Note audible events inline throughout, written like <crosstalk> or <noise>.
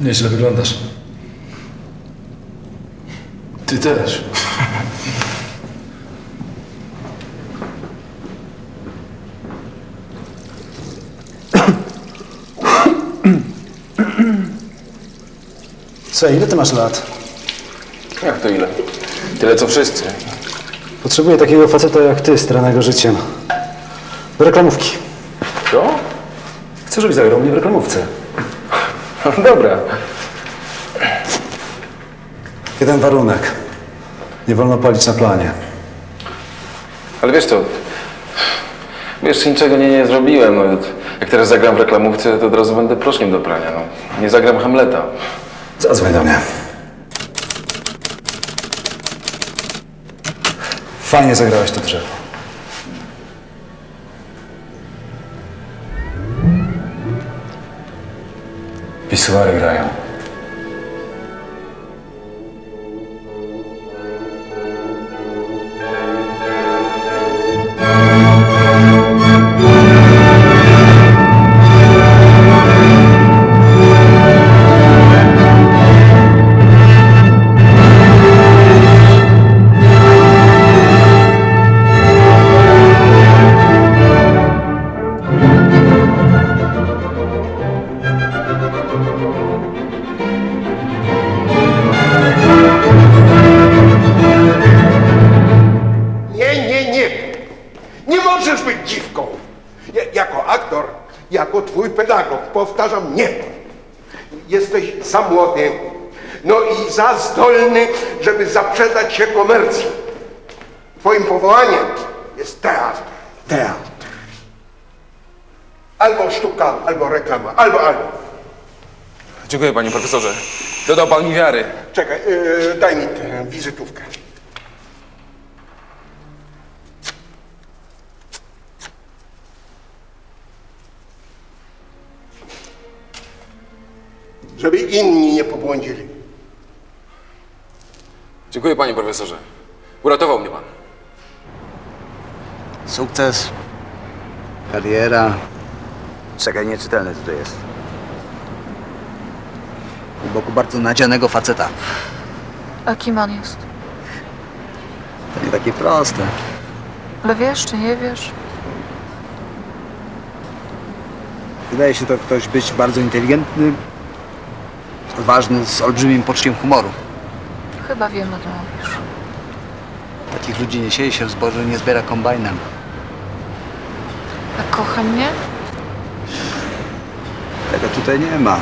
Nieźle wyglądasz. Ty też. Słuchaj, ile ty masz lat? Jak to ile? Tyle co wszyscy. Potrzebuję takiego faceta jak ty, stranego życiem. Do reklamówki. Co? Chcę, żebyś zagrał mnie w reklamówce. <laughs> Dobra. Jeden warunek. Nie wolno palić na planie. Ale wiesz co? Wiesz, niczego nie, nie zrobiłem. No, jak teraz zagram w reklamówce, to od razu będę proszkiem do prania. No. Nie zagram Hamleta. Zadzwoń do mnie. Fajnie zagrałeś to drzewo. Письма играем. Za młody, no i za zdolny, żeby zaprzedać się komercji. Twoim powołaniem jest teatr. Teatr. Albo sztuka, albo reklama, albo, albo. Dziękuję panie profesorze. Dodał pan mi wiary. Czekaj, yy, daj mi tę wizytówkę. Żeby inni nie pobłądzili. Dziękuję panie profesorze. Uratował mnie pan. Sukces, kariera. Czekaj, nieczytelne tutaj jest. U boku bardzo nadzianego faceta. A kim on jest? To nie takie proste. Ale wiesz czy nie wiesz? Wydaje się to ktoś być bardzo inteligentny, odważny, z olbrzymim poczuciem humoru. Chyba wiem, o czym mówisz. Takich ludzi nie sieje się w zbożu, nie zbiera kombajnem. A kocha mnie? Tego tutaj nie ma.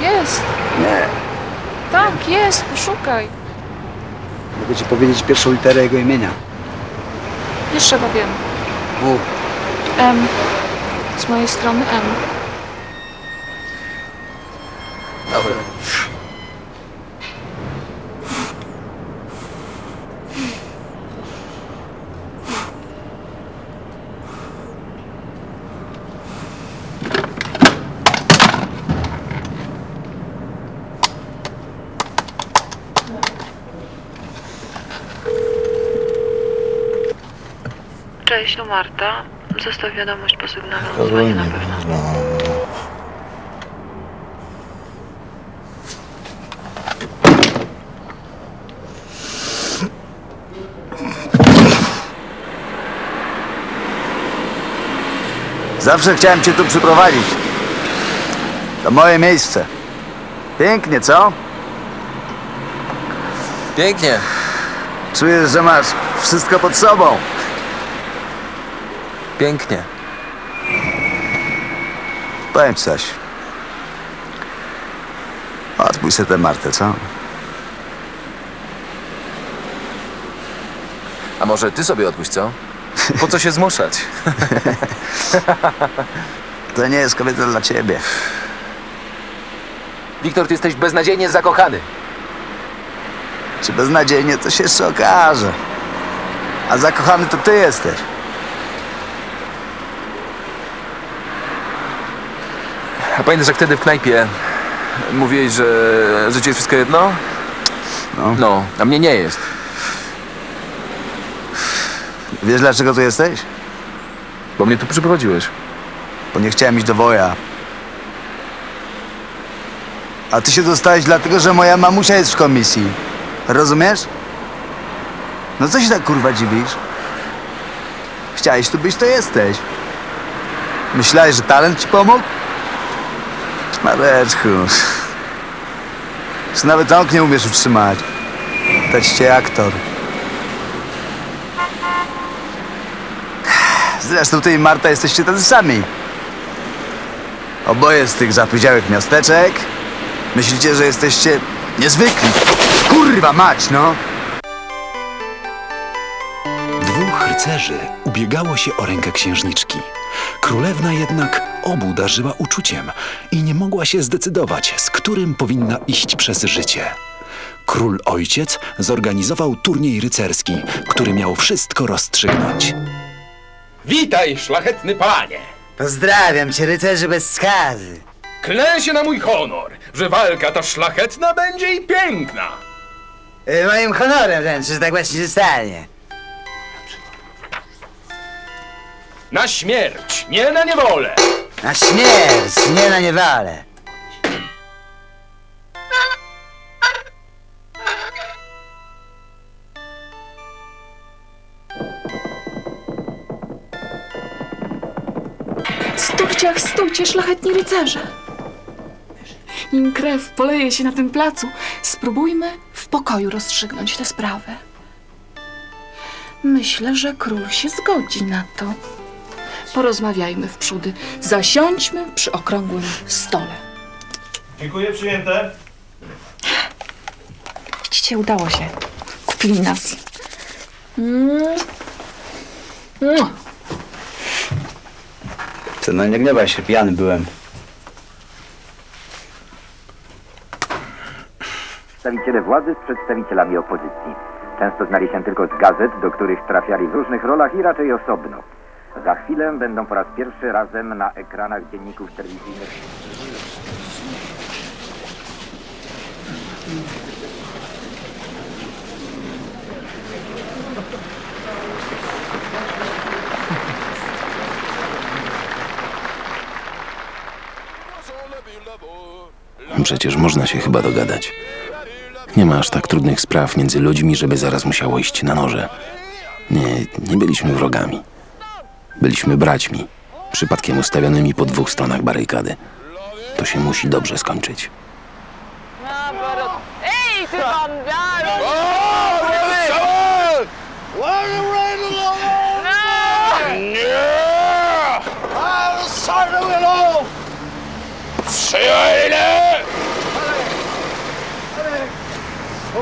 Jest. Nie. Tak, jest. Poszukaj. Mogę ci powiedzieć pierwszą literę jego imienia. Nie trzeba wiem. W. M. Z mojej strony M. Dobra. Cześć, to Marta. Zostaw wiadomość po sygnale. Dzwonię na pewno. Zawsze chciałem cię tu przyprowadzić. To moje miejsce. Pięknie, co? Pięknie. Czujesz, że masz wszystko pod sobą. Pięknie. Powiem ci coś. Odpuść sobie tę Martę, co? A może ty sobie odpuść, co? Po co się zmuszać? <laughs> To nie jest kobieta dla ciebie. Wiktor, ty jesteś beznadziejnie zakochany. Czy beznadziejnie, to się jeszcze okaże. A zakochany to ty jesteś. A pamiętasz, jak wtedy w knajpie mówiłeś, że życie jest wszystko jedno? No. No, a mnie nie jest. Wiesz, dlaczego tu jesteś? Bo mnie tu przyprowadziłeś. Bo nie chciałem iść do woja. A ty się dostałeś dlatego, że moja mamusia jest w komisji. Rozumiesz? No co się tak kurwa dziwisz? Chciałeś tu być, to jesteś. Myślałeś, że talent ci pomógł? Mareczku. Że nawet rąk nie umiesz utrzymać. Dać cię aktor. Zresztą ty i Marta jesteście tacy sami. Oboje z tych zapwiedziałych miasteczek. Myślicie, że jesteście niezwykli. Kurwa mać, no! Dwóch rycerzy ubiegało się o rękę księżniczki. Królewna jednak obu darzyła uczuciem i nie mogła się zdecydować, z którym powinna iść przez życie. Król ojciec zorganizował turniej rycerski, który miał wszystko rozstrzygnąć. Witaj, szlachetny panie! Pozdrawiam cię, rycerzy bez skazy. Klę się na mój honor, że walka ta szlachetna będzie i piękna! E, Moim honorem wręcz, że tak właśnie się stanie. Na śmierć, nie na niewolę! Na śmierć, nie na niewale. Stójcie, szlachetni rycerze! Nim krew poleje się na tym placu, spróbujmy w pokoju rozstrzygnąć tę sprawę. Myślę, że król się zgodzi na to. Porozmawiajmy w przódy. Zasiądźmy przy okrągłym stole. Dziękuję, przyjęte. Widzicie, udało się. Kupili nas. Mm. No nie gniewaj się, pijany byłem. Przedstawiciele władzy z przedstawicielami opozycji. Często znali się tylko z gazet, do których trafiali w różnych rolach i raczej osobno. Za chwilę będą po raz pierwszy razem na ekranach dzienników telewizyjnych. Przecież można się chyba dogadać. Nie ma aż tak trudnych spraw między ludźmi, żeby zaraz musiało iść na noże. Nie, nie byliśmy wrogami. Byliśmy braćmi, przypadkiem ustawionymi po dwóch stronach barykady. To się musi dobrze skończyć.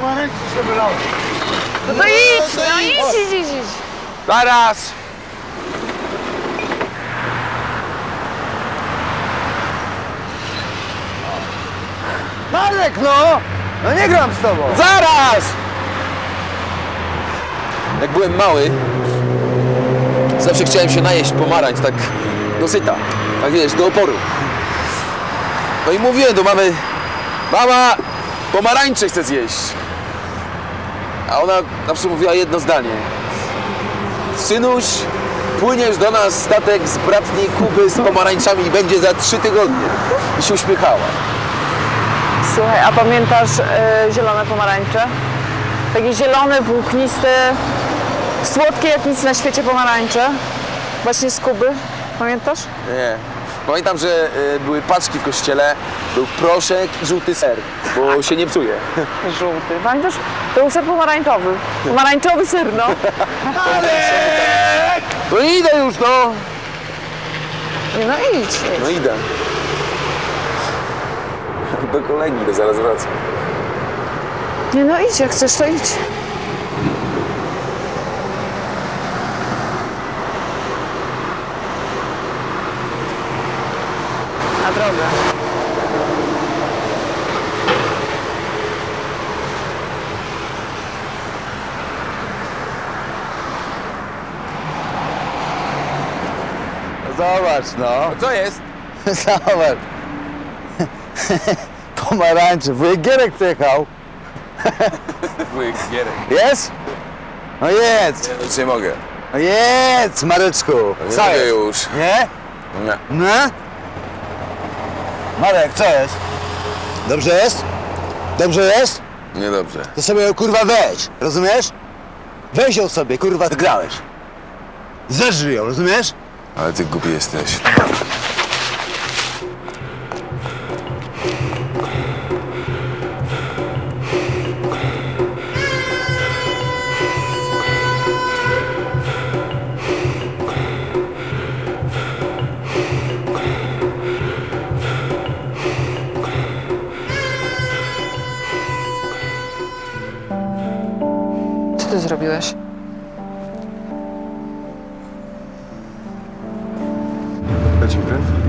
Ej, ty bambiaro! No to idź, no idź, idź, idź, idź. Zaraz! Marek, no! No nie gram z tobą! Zaraz! Jak byłem mały, zawsze chciałem się najeść pomarańcz, tak do syta, tak wiesz, do oporu. No i mówiłem do mamy, mama, pomarańcze chcę zjeść. A ona zawsze mówiła jedno zdanie. Synuś, płyniesz do nas statek z bratniej Kuby z pomarańczami i będzie za trzy tygodnie. I się uśmiechała. Słuchaj, a pamiętasz e, zielone pomarańcze? Takie zielone, włókniste, słodkie jak nic na świecie pomarańcze. Właśnie z Kuby. Pamiętasz? Nie. Pamiętam, że y, były paczki w kościele, był proszek i żółty ser, bo się nie psuje. <laughs> Żółty. Pamiętasz? To był ser pomarańczowy. Pomarańczowy ser, no. <laughs> No idę już, no! Nie, no idź, idź. No idę. <laughs> Do kolegi, to zaraz wracam. Nie, no idź, jak chcesz, to idź. Na drogę. Zobacz, no. Co jest? <laughs> Zobacz. <laughs> Pomarańcze. Wujek Gierek przyjechał. <laughs> Wujek Gierek. Jest? No jedz. No dzisiaj mogę. No jedz, Mareczku. Nie jest? już. Nie? Nie. No? Marek, co jest? Dobrze jest? Dobrze jest? Niedobrze. To sobie ją kurwa weź, rozumiesz? Weź ją sobie, kurwa, wygrałeś. Zeżrzyj ją, rozumiesz? Ale ty głupi jesteś. Ty zrobiłeś? Leci pręd?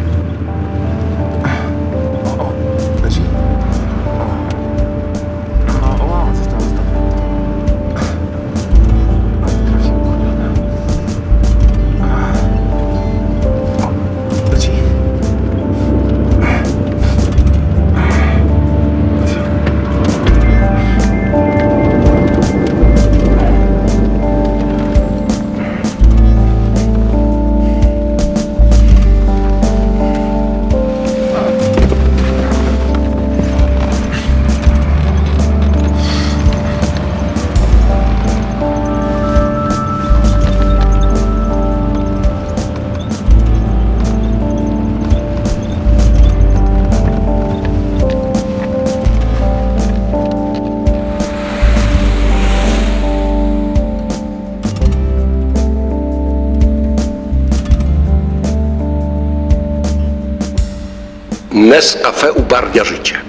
Nescafe ubarwia życie.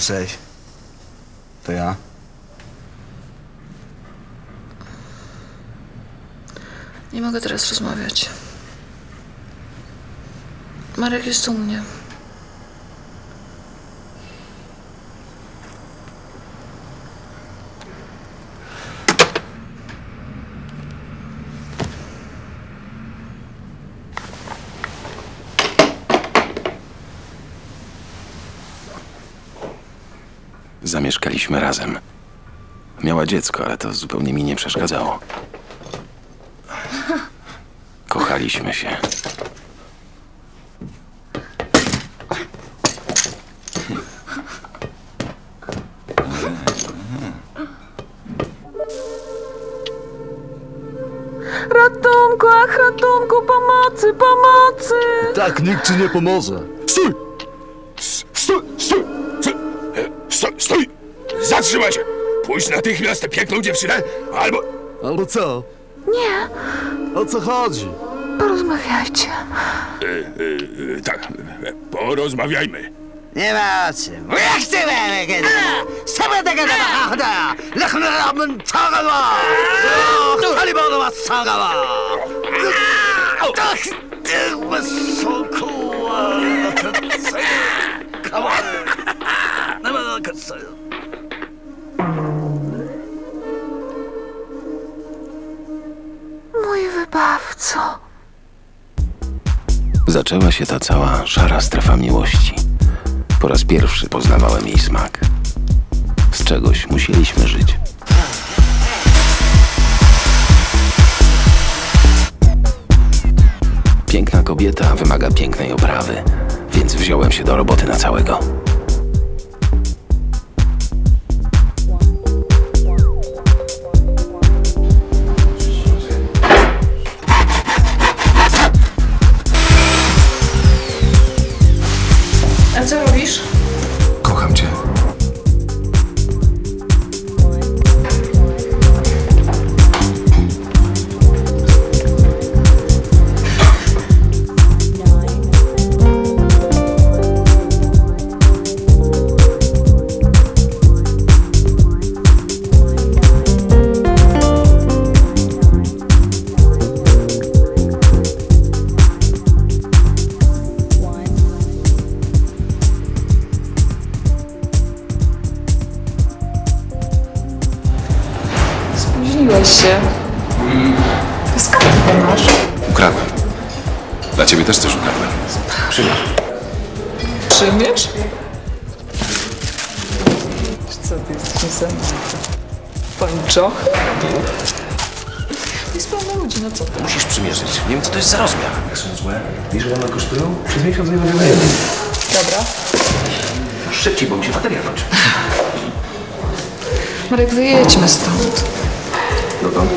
No cześć. To ja. Nie mogę teraz rozmawiać. Marek jest u mnie. Zamieszkaliśmy razem. Miała dziecko, ale to zupełnie mi nie przeszkadzało. Kochaliśmy się. Ratunku, ach, ratunku, pomocy, pomocy! Tak nikt ci nie pomoże. Stój! Zatrzymaj się! Pójdź natychmiast tę piękną dziewczynę, albo... Albo co? Nie, O co chodzi? porozmawiajcie. E, e, e, tak, e, porozmawiajmy. Nie ma o czym. Jak ty mamy kiedy? Sama tego nie ma choda! Lechmy rabyn cagawa! Talibanu was cagawa! Tak, ty wysoku! Kawan! Nie ma na kacaju. Mój wybawco. Zaczęła się ta cała szara strefa miłości. Po raz pierwszy poznawałem jej smak. Z czegoś musieliśmy żyć. Piękna kobieta wymaga pięknej oprawy, więc wziąłem się do roboty na całego. 50 zł na. Dobra. Szybciej, bo mi się bateria kończy. Marek, wyjedźmy stąd. No Dokąd?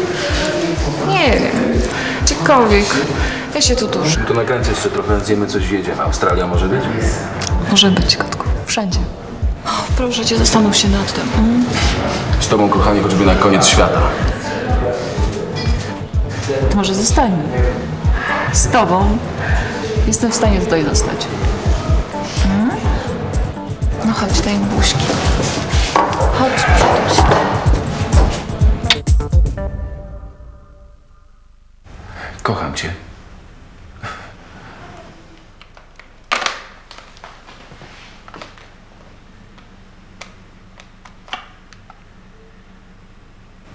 Nie wiem. Gdziekolwiek. Ja się tu dużo. To na granicy jeszcze trochę zjemy coś jedzie. Australia może być? Może być, kotku. Wszędzie. O, proszę cię, zastanów się nad tym. Mm. Z tobą, kochanie, choćby na koniec świata. To może zostańmy. Z tobą jestem w stanie tutaj zostać. Mm? No chodź, daj mi buźki. Chodź. Kocham cię.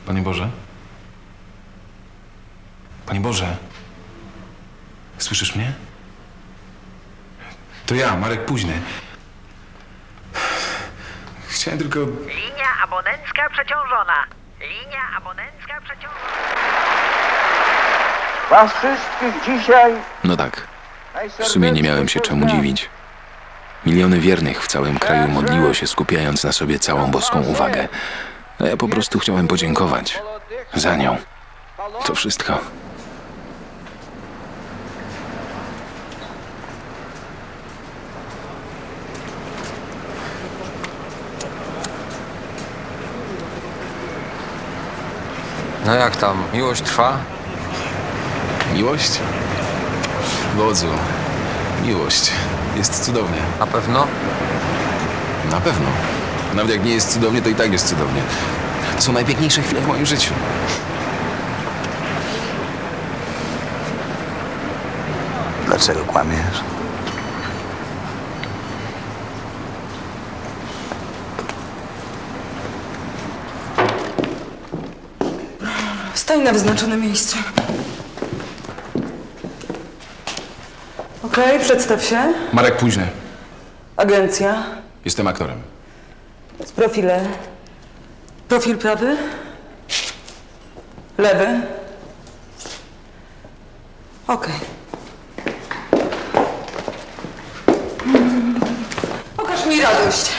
Panie Boże. Panie Boże. Słyszysz mnie? To ja, Marek Późny. Chciałem tylko... Linia abonencka przeciążona. Linia abonencka przeciążona. Was wszystkich dzisiaj No tak. W sumie nie miałem się czemu dziwić. Miliony wiernych w całym kraju modliło się, skupiając na sobie całą boską uwagę. A ja po prostu chciałem podziękować. Za nią. To wszystko. No jak tam? Miłość trwa? Miłość? Wodzu, miłość. Jest cudownie. Na pewno? Na pewno. Nawet jak nie jest cudownie, to i tak jest cudownie. To są najpiękniejsze chwile w moim życiu. Dlaczego kłamiesz? Stań na wyznaczonym miejscu. Okej, przedstaw się. Marek Późny. Agencja. Jestem aktorem. Z profile. Profil prawy. Lewy. Okej. Pokaż mi radość.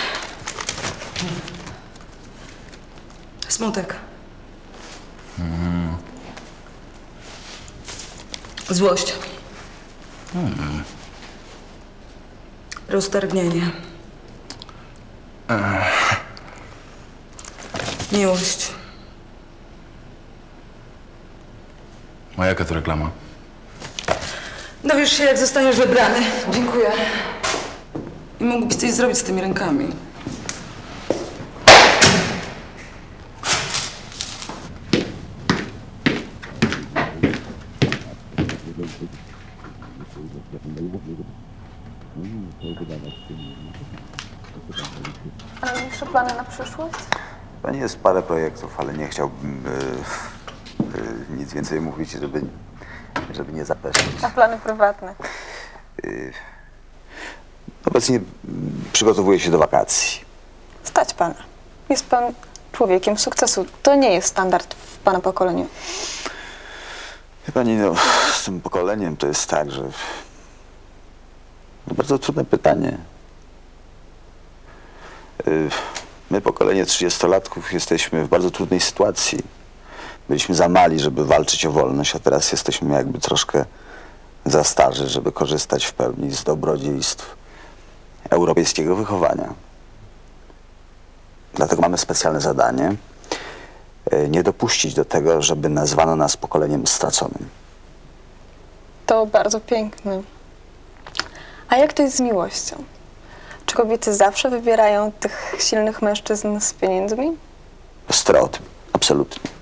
Smutek. Złość. Roztargnienie. Miłość. A jaka to reklama? Dowiesz się, jak zostaniesz wybrany. Dziękuję. I mógłbyś coś zrobić z tymi rękami. Ale jeszcze plany na przyszłość? Pani jest parę projektów, ale nie chciałbym y, y, nic więcej mówić, żeby, żeby nie zapeszać. A plany prywatne? Y, obecnie mm, przygotowuję się do wakacji. Stać pana. Jest pan człowiekiem sukcesu. To nie jest standard w pana pokoleniu. Wie pani, no, z tym pokoleniem to jest tak, że. To bardzo trudne pytanie. Y, My, pokolenie 30-latków, jesteśmy w bardzo trudnej sytuacji. Byliśmy za mali, żeby walczyć o wolność, a teraz jesteśmy jakby troszkę za starzy, żeby korzystać w pełni z dobrodziejstw europejskiego wychowania. Dlatego mamy specjalne zadanie y, nie dopuścić do tego, żeby nazwano nas pokoleniem straconym. To bardzo piękne. A jak to jest z miłością? Czy kobiety zawsze wybierają tych silnych mężczyzn z pieniędzmi? Stereotyp, absolutnie.